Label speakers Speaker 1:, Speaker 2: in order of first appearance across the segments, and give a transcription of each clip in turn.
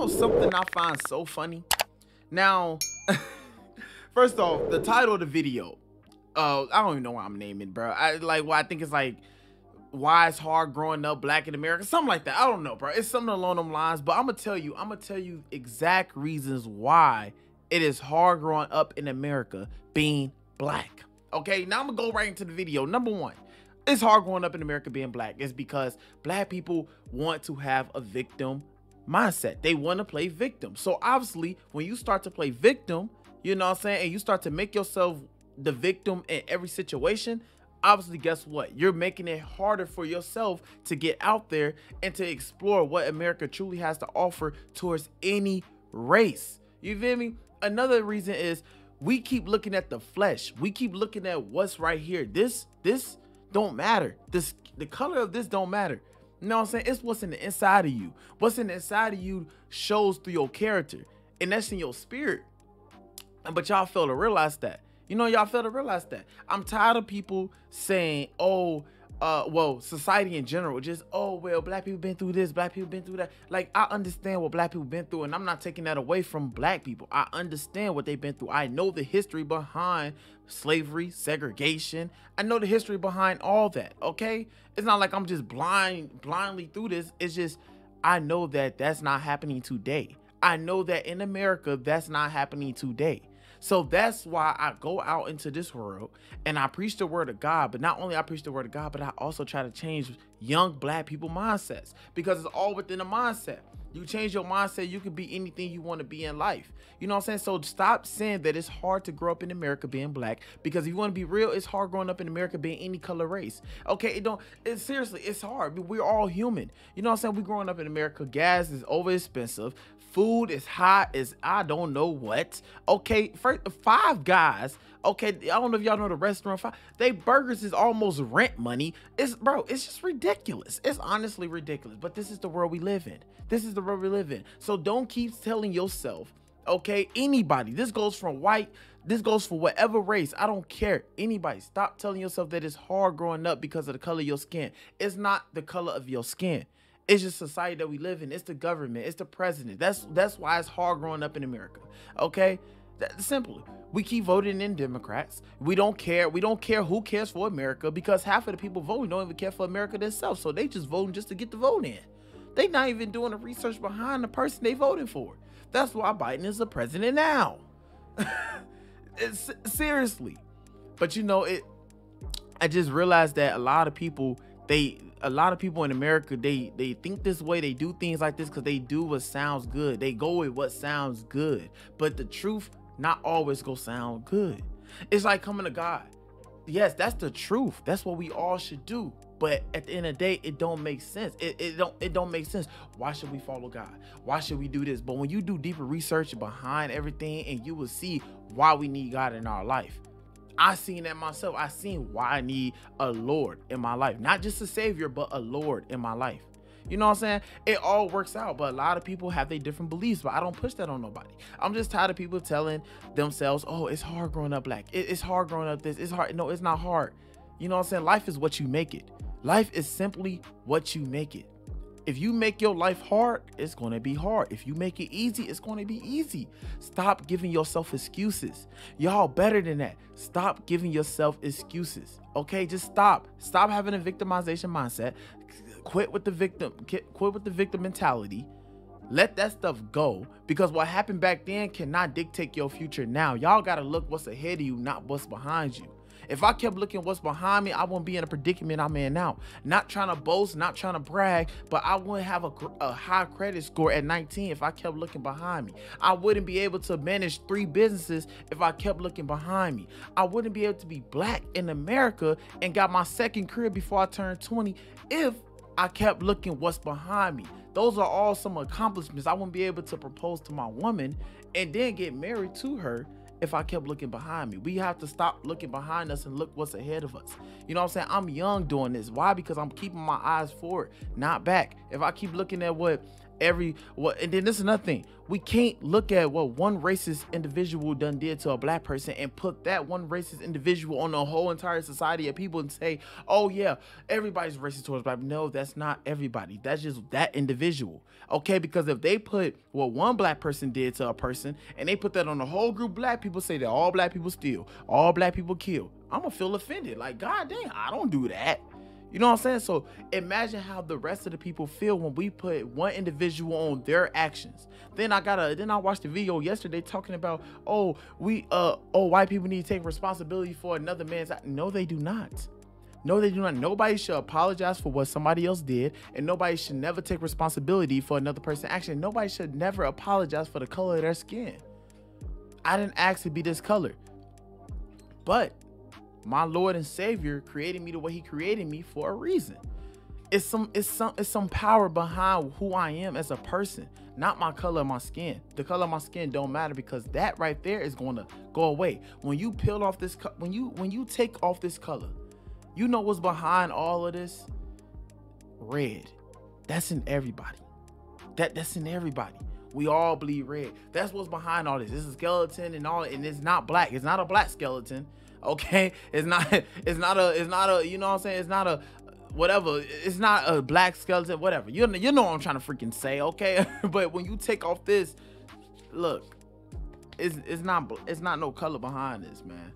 Speaker 1: know something I find so funny? Now, first off, the title of the video, uh, I don't even know why I'm naming, bro. I like what I think it's like why it's hard growing up black in America, something like that. I don't know, bro. It's something along them lines. But I'm gonna tell you, I'm gonna tell you exact reasons why it is hard growing up in America being black. Okay, now I'm gonna go right into the video. Number one, it's hard growing up in America being black. It's because black people want to have a victim mindset. They want to play victim. So obviously, when you start to play victim, you know what I'm saying, and you start to make yourself the victim in every situation, obviously guess what? You're making it harder for yourself to get out there and to explore what america truly has to offer towards any race. You feel me? Another reason is we keep looking at the flesh. We keep looking at what's right here. This this don't matter. This the color of this don't matter you know what i'm saying? It's what's in the inside of you. What's in the inside of you shows through your character and that's in your spirit. But y'all fail to realize that. You know, y'all fail to realize that. I'm tired of people saying, oh, uh, well, society in general, just, oh, well, black people been through this, black people been through that. Like, I understand what black people been through, and I'm not taking that away from black people. I understand what they've been through. I know the history behind slavery, segregation. I know the history behind all that, okay? It's not like I'm just blind, blindly through this. It's just, I know that that's not happening today. I know that in America, that's not happening today. So that's why I go out into this world and I preach the word of God. But not only I preach the word of God, but I also try to change young black people mindsets because it's all within a mindset. You change your mindset, you can be anything you want to be in life. You know what I'm saying? So stop saying that it's hard to grow up in America being black because if you want to be real, it's hard growing up in America being any color race. Okay, it don't it's seriously, it's hard. We're all human. You know what I'm saying? We growing up in America, gas is over expensive. Food is hot as I don't know what. Okay, first five guys. Okay, I don't know if y'all know the restaurant. They burgers is almost rent money. It's bro, it's just ridiculous. It's honestly ridiculous. But this is the world we live in. This is the world we live in. So don't keep telling yourself, okay, anybody. This goes from white. This goes for whatever race. I don't care. Anybody, stop telling yourself that it's hard growing up because of the color of your skin. It's not the color of your skin. It's just society that we live in. It's the government. It's the president. That's that's why it's hard growing up in America. Okay, that, simply we keep voting in Democrats. We don't care. We don't care who cares for America because half of the people voting don't even care for America themselves. So they just voting just to get the vote in. They not even doing the research behind the person they voting for. That's why Biden is the president now. seriously, but you know it. I just realized that a lot of people they a lot of people in America they they think this way they do things like this because they do what sounds good they go with what sounds good but the truth not always go sound good. It's like coming to God. Yes that's the truth. That's what we all should do. But at the end of the day it don't make sense. It, it don't it don't make sense. Why should we follow God? Why should we do this? But when you do deeper research behind everything and you will see why we need God in our life I seen that myself. I seen why I need a Lord in my life. Not just a savior, but a Lord in my life. You know what I'm saying? It all works out, but a lot of people have their different beliefs, but I don't push that on nobody. I'm just tired of people telling themselves, oh, it's hard growing up black. it's hard growing up this. It's hard. No, it's not hard. You know what I'm saying? Life is what you make it. Life is simply what you make it. If you make your life hard, it's going to be hard. If you make it easy, it's going to be easy. Stop giving yourself excuses. Y'all better than that. Stop giving yourself excuses. Okay, just stop. Stop having a victimization mindset. Quit with the victim quit with the victim mentality. Let that stuff go because what happened back then cannot dictate your future now. Y'all got to look what's ahead of you, not what's behind you. If I kept looking what's behind me, I wouldn't be in a predicament I'm in now. Not trying to boast, not trying to brag, but I wouldn't have a, a high credit score at 19 if I kept looking behind me. I wouldn't be able to manage three businesses if I kept looking behind me. I wouldn't be able to be black in America and got my second career before I turned 20 if I kept looking what's behind me. Those are all some accomplishments. I wouldn't be able to propose to my woman and then get married to her if I kept looking behind me. We have to stop looking behind us and look what's ahead of us. You know what I'm saying? I'm young doing this. Why? Because I'm keeping my eyes forward, not back. If I keep looking at what every what and then this is another thing. We can't look at what one racist individual done did to a black person and put that one racist individual on the whole entire society of people and say oh yeah everybody's racist towards black no that's not everybody. That's just that individual. Okay because if they put what one black person did to a person and they put that on the whole group black people say that all black people steal all black people kill i'm gonna feel offended. Like god damn i don't do that you know what I'm saying? So imagine how the rest of the people feel when we put one individual on their actions. Then I gotta then I watched the video yesterday talking about oh we uh oh white people need to take responsibility for another man's. No, they do not. No, they do not. Nobody should apologize for what somebody else did, and nobody should never take responsibility for another person's action. Nobody should never apologize for the color of their skin. I didn't ask to be this color. But my Lord and Savior created me the way He created me for a reason. It's some it's some it's some power behind who I am as a person, not my color of my skin. The color of my skin don't matter because that right there is going to go away. When you peel off this when you when you take off this color, you know what's behind all of this? Red. That's in everybody. That that's in everybody. We all bleed red. That's what's behind all this. This is skeleton and all, and it's not black. It's not a black skeleton. Okay, it's not. It's not a. It's not a. You know what I'm saying? It's not a. Whatever. It's not a black skeleton. Whatever. You know. You know what I'm trying to freaking say. Okay. but when you take off this, look, it's it's not. It's not no color behind this, man.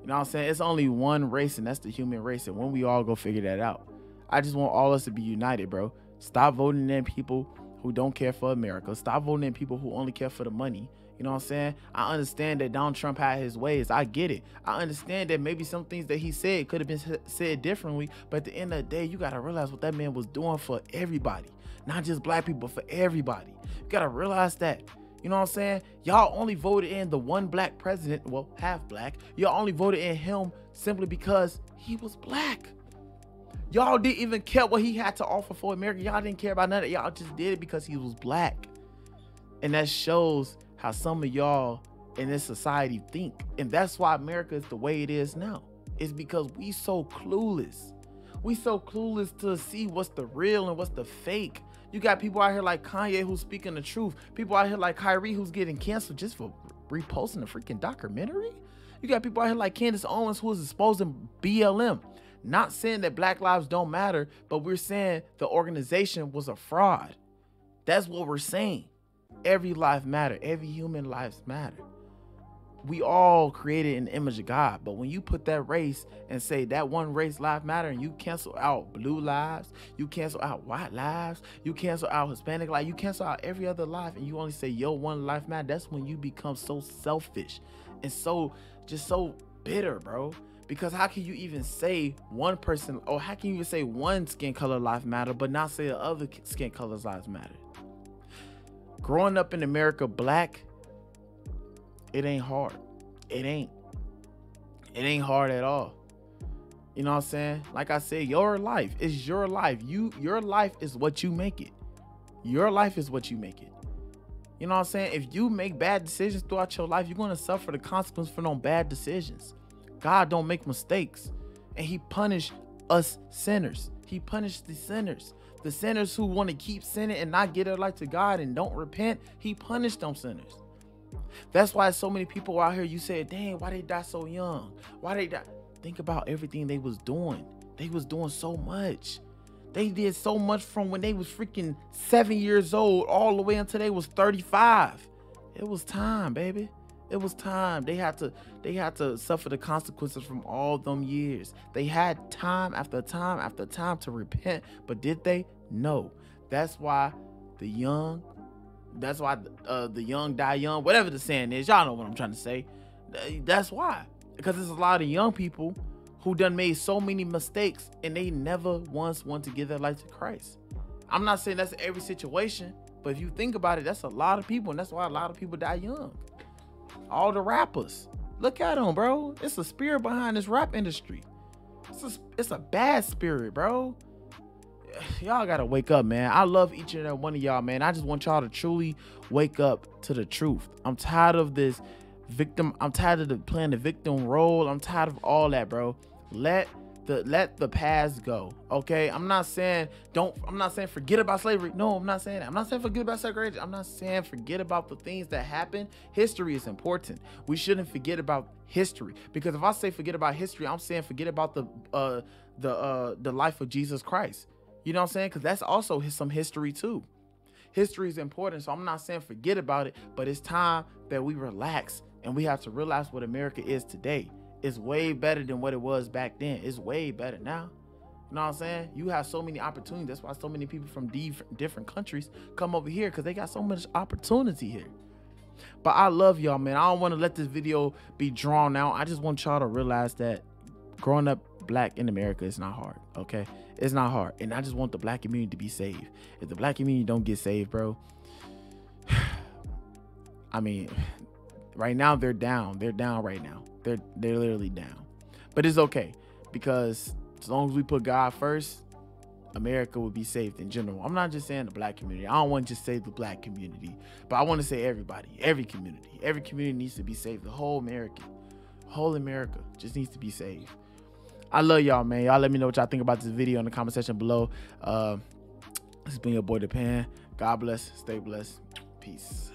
Speaker 1: You know what I'm saying? It's only one race, and that's the human race. And when we all go figure that out, I just want all us to be united, bro. Stop voting in people who don't care for America. Stop voting in people who only care for the money. You know what I'm saying? I understand that Donald Trump had his ways. I get it. I understand that maybe some things that he said could have been said differently. But at the end of the day, you got to realize what that man was doing for everybody, not just black people, for everybody. You got to realize that. You know what I'm saying? Y'all only voted in the one black president, well, half black. Y'all only voted in him simply because he was black. Y'all didn't even care what he had to offer for America. Y'all didn't care about none of. Y'all just did it because he was black. And that shows how some of y'all in this society think. And that's why America is the way it is now. It's because we so clueless. We so clueless to see what's the real and what's the fake. You got people out here like Kanye who's speaking the truth. People out here like Kyrie who's getting canceled just for reposting a freaking documentary. You got people out here like Candace Owens who is exposing BLM. Not saying that black lives don't matter, but we're saying the organization was a fraud. That's what we're saying. Every life matter. Every human lives matter. We all created an image of God, but when you put that race and say that one race life matter, and you cancel out blue lives, you cancel out white lives, you cancel out Hispanic life, you cancel out every other life, and you only say yo one life matter. That's when you become so selfish and so just so bitter, bro. Because how can you even say one person, or how can you even say one skin color life matter, but not say the other skin colors lives matter? Growing up in America black, it ain't hard. It ain't. It ain't hard at all. You know what I'm saying? Like I said, your life is your life. You your life is what you make it. Your life is what you make it. You know what I'm saying? If you make bad decisions throughout your life, you're going to suffer the consequence for those bad decisions. God don't make mistakes. And he punished us sinners. He punished the sinners. The sinners who want to keep sinning and not get their life to God and don't repent, he punished them sinners. That's why so many people out here, you said, dang, why they die so young? Why they die? Think about everything they was doing. They was doing so much. They did so much from when they was freaking seven years old all the way until they was 35. It was time, baby. It was time. They had to they had to suffer the consequences from all them years. They had time after time after time to repent, but did they? No. That's why the young that's why uh, the young die young, whatever the saying is. Y'all know what I'm trying to say. That's why. Because there's a lot of young people who done made so many mistakes and they never once want to give their life to Christ. I'm not saying that's every situation, but if you think about it, that's a lot of people, and that's why a lot of people die young all the rappers. Look at them, bro. It's a spirit behind this rap industry. It's a, it's a bad spirit, bro. Y'all gotta wake up, man. I love each and every one of y'all, man. I just want y'all to truly wake up to the truth. I'm tired of this victim. I'm tired of the playing the victim role. I'm tired of all that, bro. Let the let the past go. Okay, I'm not saying don't. I'm not saying forget about slavery. No, I'm not saying that. I'm not saying forget about segregation. I'm not saying forget about the things that happened. History is important. We shouldn't forget about history because if I say forget about history, I'm saying forget about the uh the uh the life of Jesus Christ. You know what I'm saying? Because that's also some history too. History is important, so I'm not saying forget about it, but it's time that we relax and we have to realize what America is today is way better than what it was back then. It's way better now. You know what I'm saying? You have so many opportunities. That's why so many people from different countries come over here because they got so much opportunity here. But I love y'all, man. I don't want to let this video be drawn out. I just want y'all to realize that growing up black in America is not hard, okay? It's not hard. And I just want the black community to be saved. If the black community don't get saved, bro, I mean, right now they're down. They're down right now. They're they're literally down. But it's okay because as long as we put God first, America will be saved in general. I'm not just saying the black community. I don't want to just say the black community, but I want to say everybody, every community. Every community needs to be saved. The whole America, whole America just needs to be saved. I love y'all, man. Y'all let me know what y'all think about this video in the comment section below. Uh, this has been your boy, Depend. God bless. Stay blessed. Peace.